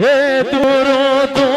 ¡Eh, tu roto!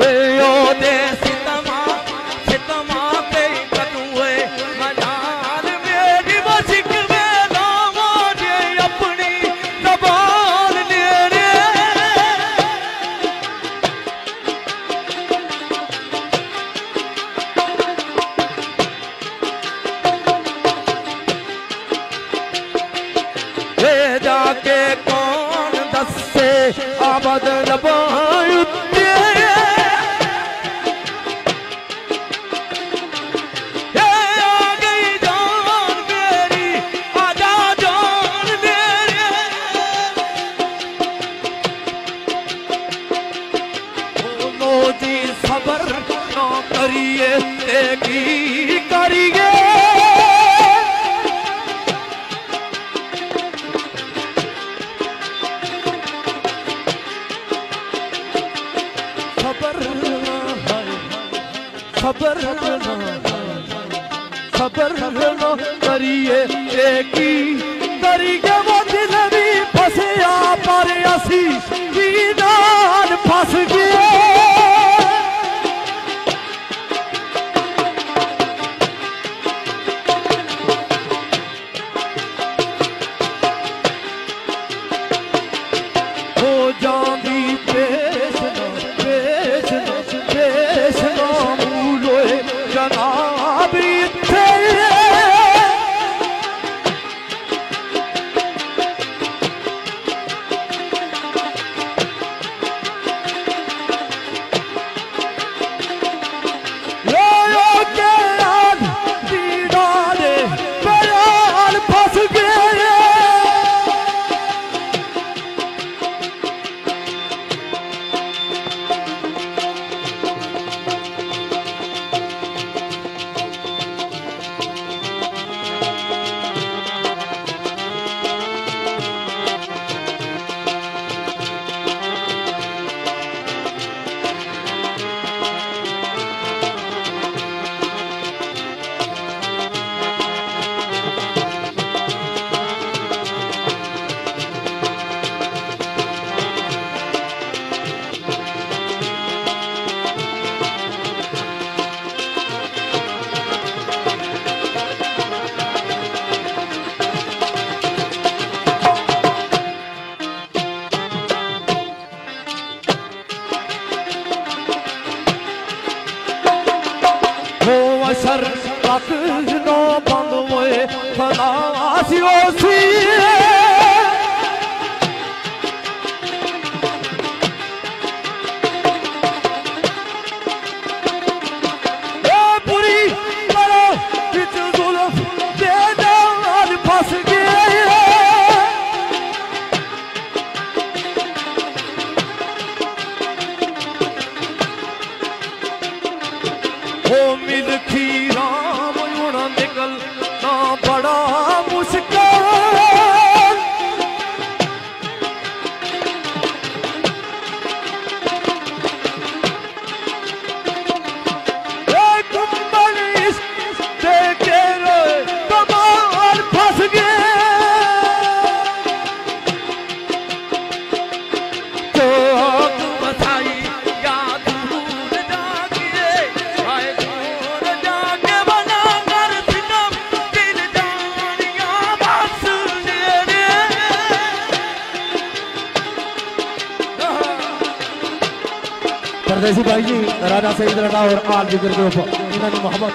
que yo te خبر نہ ہے خبر نہ خبر نہ کریے ایکی طریقے وہ دل پھسیا پر اسی، کی پھس گئے۔ ناور آل جگر دوبا إنان محمد.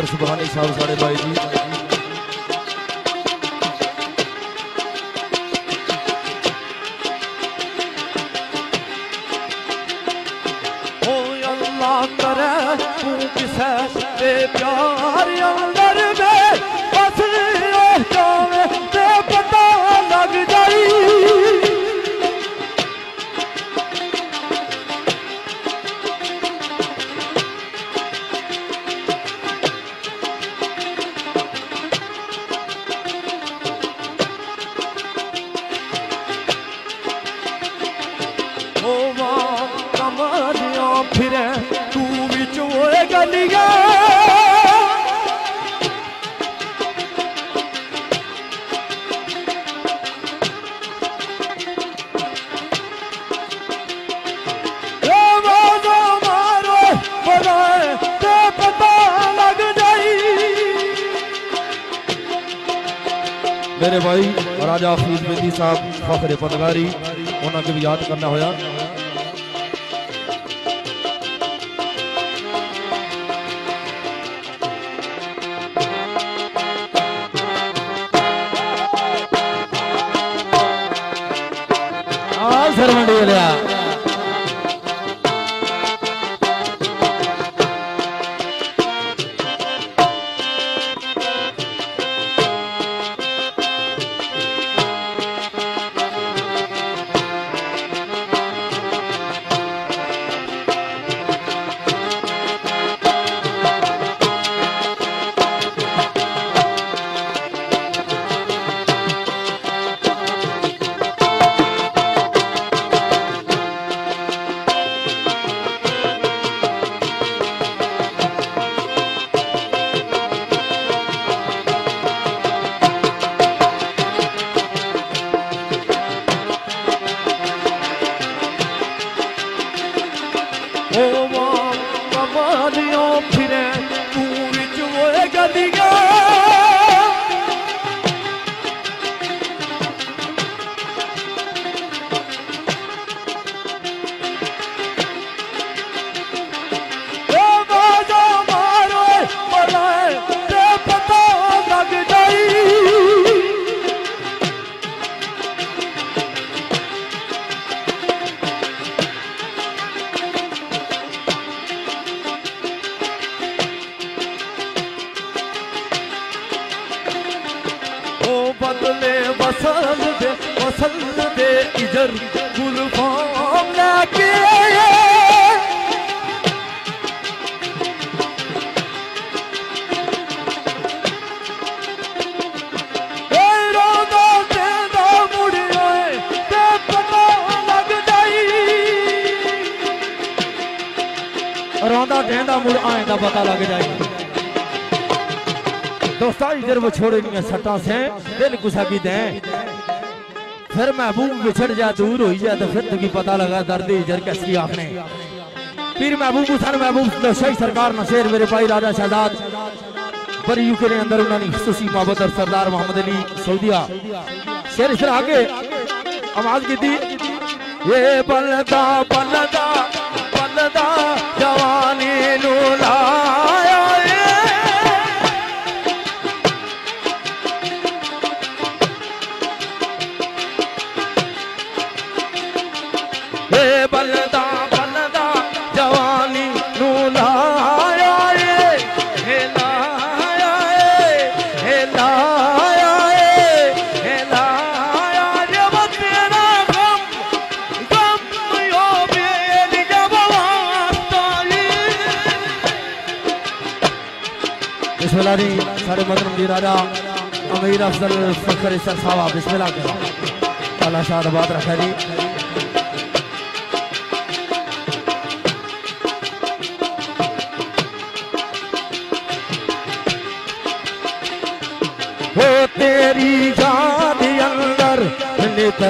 ਔਰ ਸੁਭਾਨ ਸਾਹਿਬ ਸਾਡੇ ਬਾਈ ਜੀ ਓ ਅੱਲਾ ਕਰੇ ਤੂੰ ਕਿਸੇ ਤੇ ਪਿਆਰ ਅੱਲਾ میرے بھائی راجہ حفیظ بیدی صاحب فخر پنگاری انہوں نے بھی یاد کرنا ہویا۔ ٹہندا مڑ آئیں دا پتہ لگ جائے دوستا ادھر وہ چھوڑے نہیں سٹا سے دل کسا کی دیں پھر محبوب بچھڑ جا دور ہوئی جائے تو پھر تکی پتا پتہ لگا درد ادھر کی آپ نے پیر محبوب حسین محبوب شاہی سرکار نشیر میرے پائی راجہ شہداد بریو کے اندر انہوں نے خصوصی محبت اور سردار محمد علی سعودیہ شیر شرح کے آواز کی دی یہ بلدہ بلدہ بسم سارے مدرم دی راجہ امیر افضل فخر سر صاحب، بسم اللہ کرو اللہ شاد بات رکھا جی۔ ہو تیری یاد اندر نت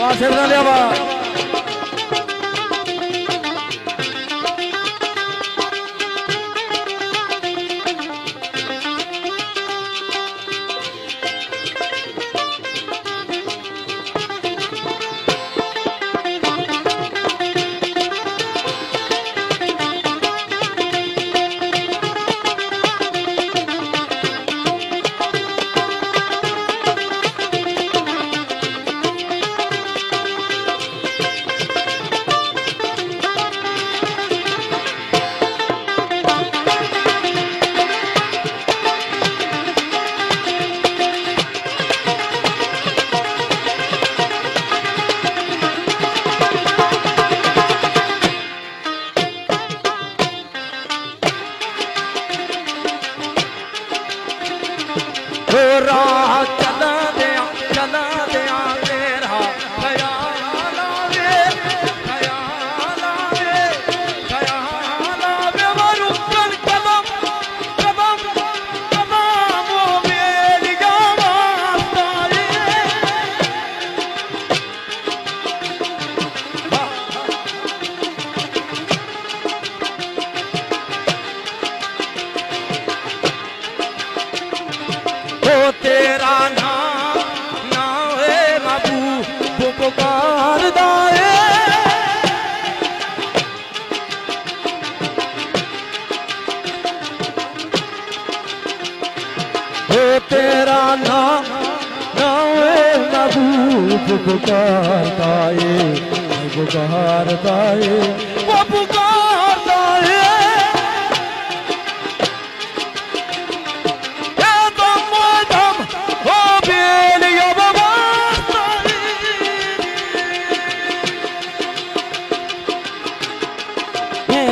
آشر نہ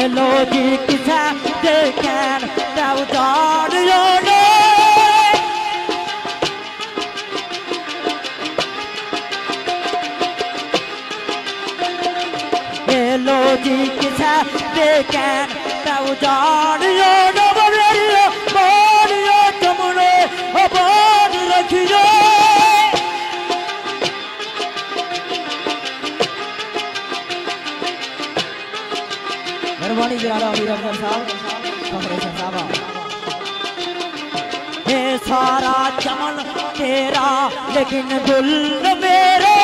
اے لو جی کسا دیکھیں تو جان یونے لو۔ جی کسا دیکھیں تو جان یونے مہربانی جلالا امیر افضل صاحب فخر صاحب اے سارا چمن تیرا لیکن گل میرے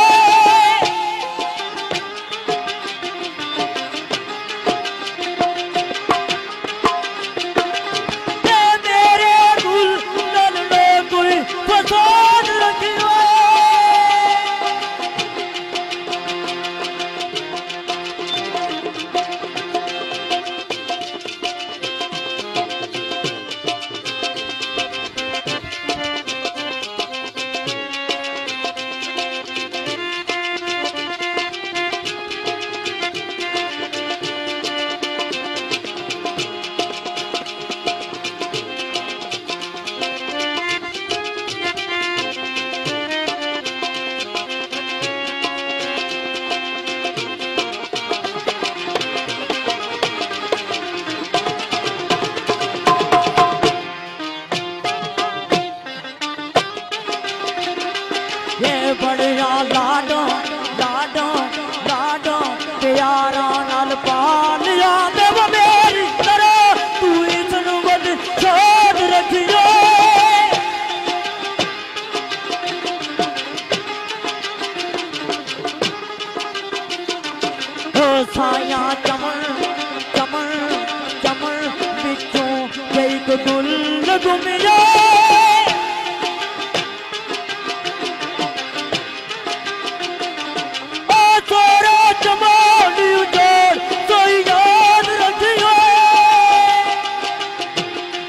سایاں چمن چمن چمن وچوں جئی کو گل گمیا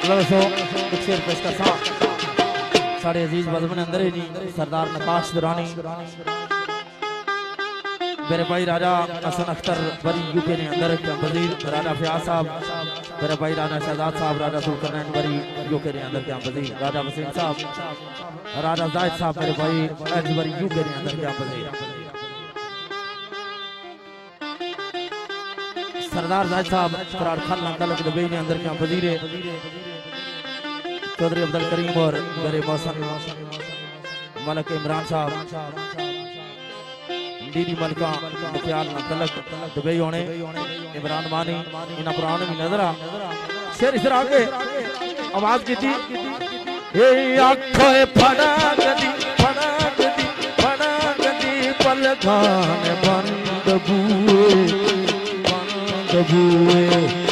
او ایک شیر پیش کا ساتھ ساڑھے عزیز بزمن اندر ہی نہیں سردار نقاش درانی میرے بھائی راجہ حسن اختر بری یو کے نے اندر کے وزیر راجہ فیاض صاحب۔ میرے بھائی راجہ شہزاد صاحب راجہ سلطنین بری یو کے نے اندر کے وزیر راجہ وسیم صاحب۔ راجہ زائد صاحب، میرے بھائی ایج بری یو کے نے اندر کے وزیر۔ سردار زائد صاحب، قرار خان لندل کے دبئی نے اندر کے وزیر۔ چودھری عبد الکریم اور میرے محسن ملک عمران صاحب۔ ڈیڈی ملکہ مکیال نتلک دبئی ہونے، عمران مانی انہا قرآن میں نظرہ آ۔ شیر اس طرح آگے آواز کی تھی اے آنکھوں پھڑا گدی پھڑا گدی پھڑا گدی پلکان بند بوئے بند بوئے۔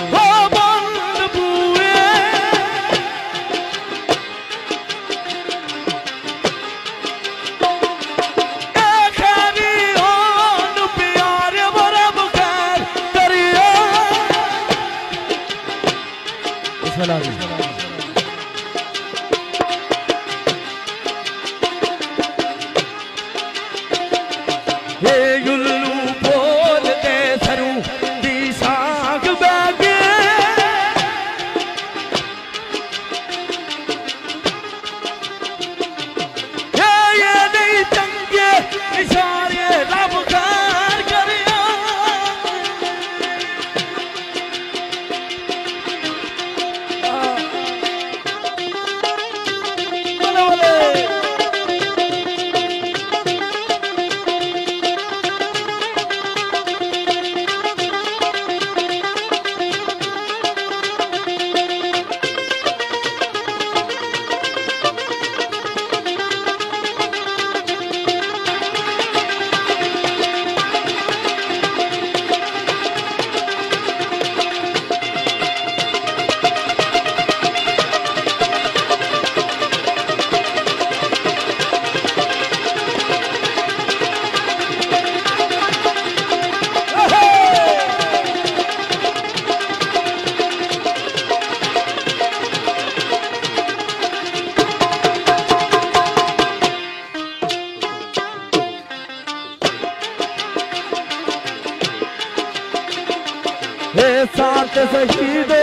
شہیدِ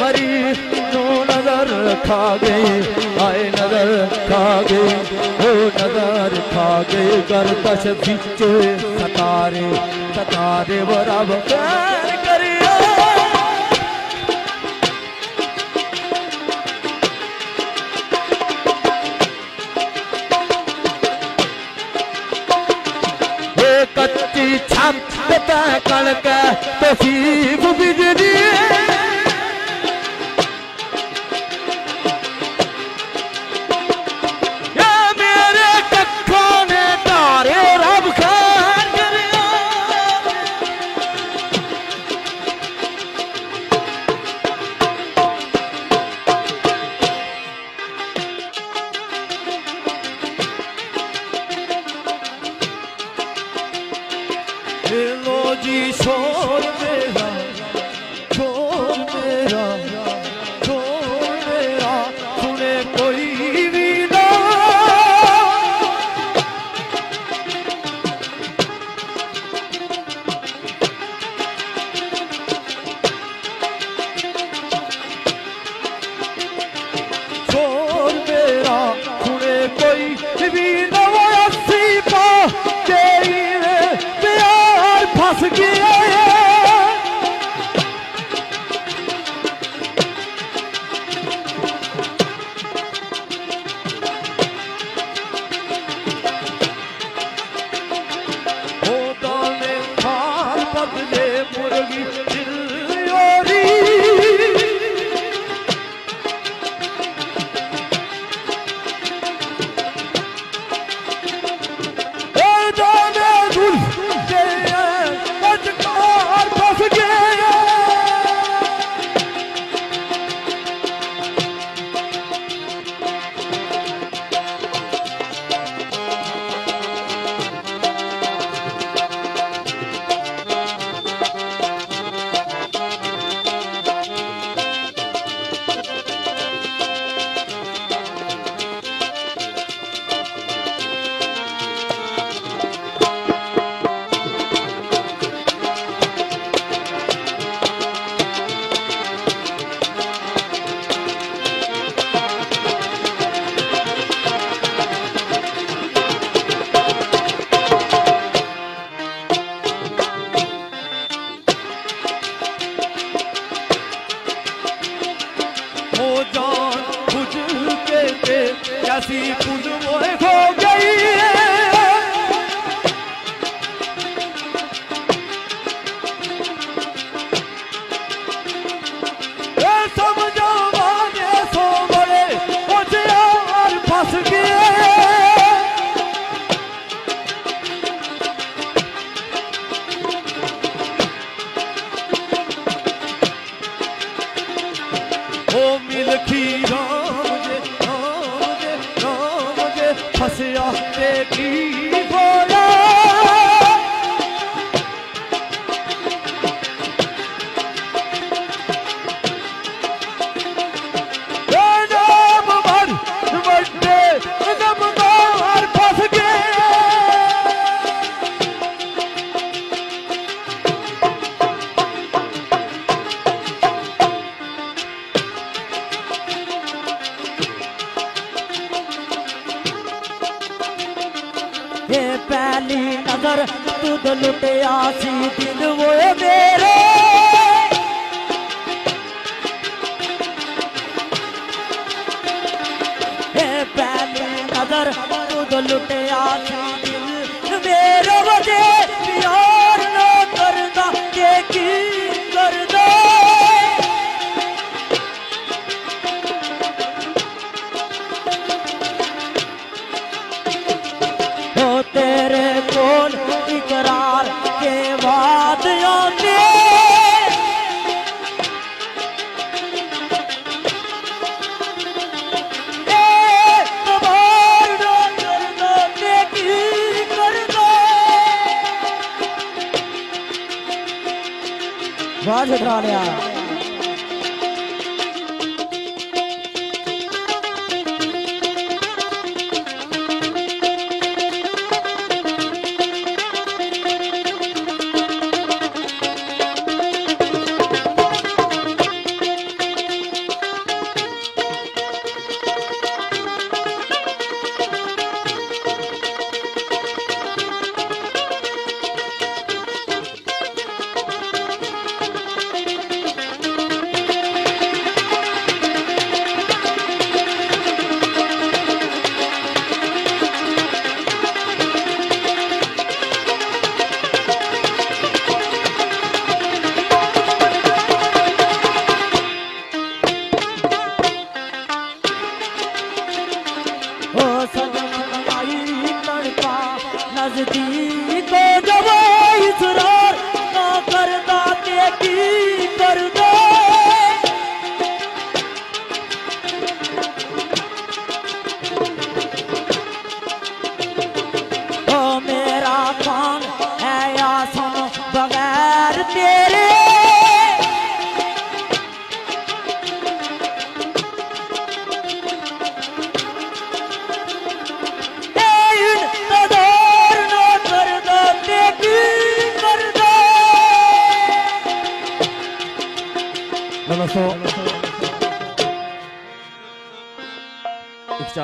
مریض جو نظر کھا گئی، آئے نظر کھا گئی، وہ نظر کھا گئی۔ گردش بھیچے ستارے ستارے ورہ بکر کریے۔ وہ کچھی چھم پتہ کل کے تفیب بھی جا پہلی نظر تو لٹیا تھی دل میرے وجہ پیار 那是他的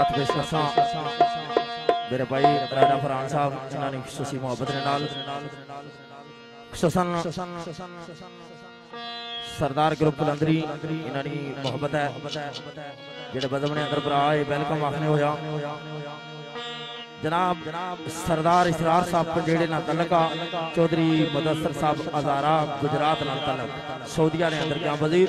ساتھ پیش کرساں میرے بھائی، رانا فرحان صاحب جنہاں نے خصوصی محبت دے نال خصوصاً سردار گروپ بلندری، انہاں دی محبت ہے۔ جڑے بدم نے اندر برا آئے ویلکم آخنے ہویا۔ جناب سردار اسرار صاحب کو جیڑے نال تعلقا چودھری مدثر صاحب ازارہ گجرات نہ تعلق، سعودیہ نے اندر کیا وزیر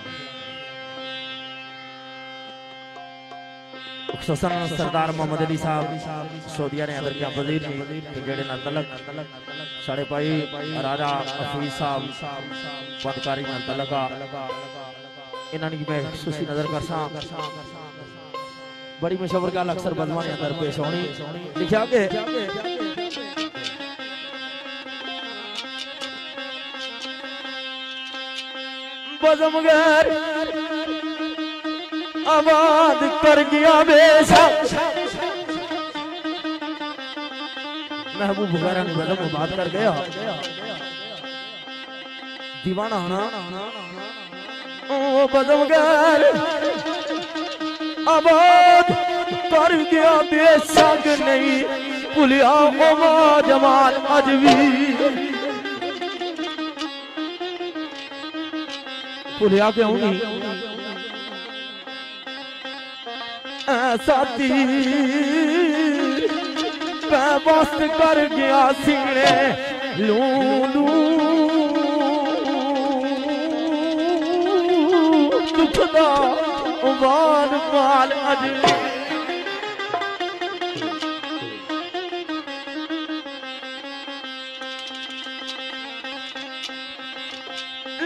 خصوصاً سردار محمد علی صاحب، سعودیہ نے حضرت وزیر جی جڑے نال تعلق ساڑھے پائی راجہ حفیظ صاحب پتکاری نال تعلقہ انہاں نے میں خصوصی نظر کرساں۔ بڑی مشہور گل اکثر بدوانی اندر پیش ہونی۔ لکھیا کہ بزمگر آباد کر گیا بے بیشا۔ محبوب وغیرہ نے بدم آباد کر گیا۔ دیوانہ ہونا بدم گر آباد کر گیا بے شک نہیں۔ پلیا ہوا جمال اجوی۔ پلیا ہوں نہیں؟ ساتھی۔ میں بست کر گیا سینے لوں لوں دکھدا وال وال اجلی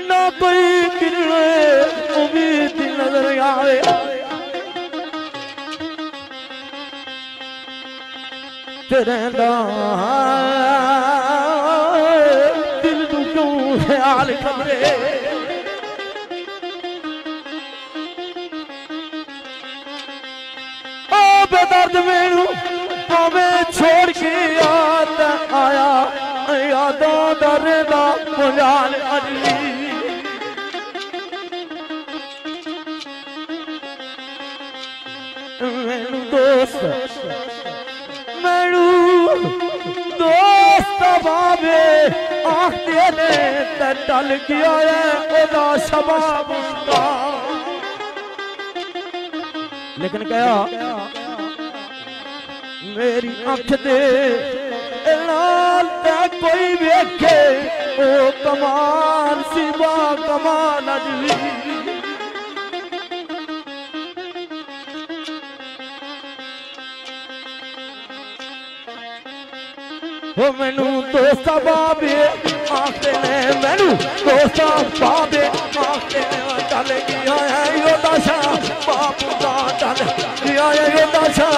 نہ کوئی کرنے، امید نظر آئے۔ ਕਿਰਨੇ ਉਮੀਦ ਨਜ਼ਰ ਆਵੇ ਤੇਰੇ ਦਾ ਦਿਲ ਨੂੰ ਕਿਉਂ ਖਿਆਲ ਖਬਰੇ ਓ ਬੇਦਰਦ ਮੈਨੂੰ ਭਾਵੇਂ ਛੋੜ ਕੇ ਯਾਦ ਆਇਆ ਯਾਦਾਂ ਦਾ ਰਹਿੰਦਾ ਪੁਜਾਲ ਅਜਲੀ ਮੈਨੂੰ ਦੋਸਤ مڑو دوست بابے آنکھ دے نے تے ڈل گیا ہے اودا شباب دا لیکن کہا میری آنکھ دے نال تے کوئی ویکھے، او کمال سوا کمال اجلی ਹੋ ਮੈਨੂੰ ਦੋਸਤਾ ਬਾਬੇ ਆਖਦੇ ਨੇ, ਮੈਨੂੰ ਦੋਸਤਾ ਬਾਬੇ ਆਖਦੇ ਨੇ ਡਲ ਗਿਆ ਹੈ ਯੋਦਾ ਸ਼ਾ ਬਾਪ ਦਾ ਡਲ ਗਿਆ ਹੈ ਯੋਦਾ ਸ਼ਾ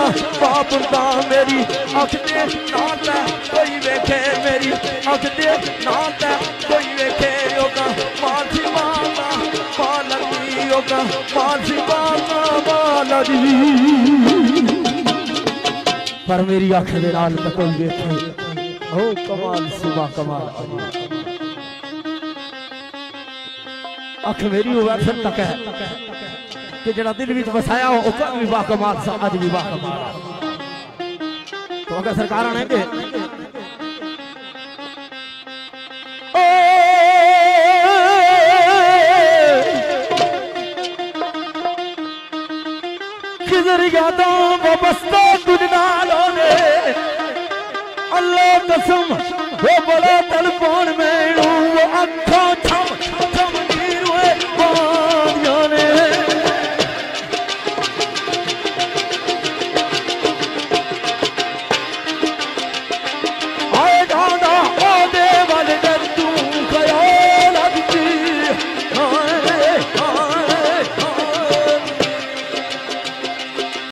ਬਾਪ ਦਾ ਮੇਰੀ ਅੱਖ ਦੇ ਨਾਂ ਤੇ ਕੋਈ ਵੇਖੇ, ਮੇਰੀ ਅੱਖ ਦੇ ਨਾਂ ਤੇ ਕੋਈ ਵੇਖੇ, ਯੋਗਾ ਮਾਥੀ ਮਾਤਾ ਪਾਲਕੀ ਯੋਗਾ ਮਾਥੀ ਮਾਤਾ, ਬਾਲਦੀ। ਪਰ ਮੇਰੀ ਅੱਖ ਦੇ ਨਾਲ ਕੋਈ ਵੇਖੇ। ہو کمال صبح کمال اکھ میری ہوئے پھر تک کہ جڑا دل بھی وسایا ہو اکھا بھی با کمال سا بھی با کمال تو اگر سرکار آنے کے خضر گاتا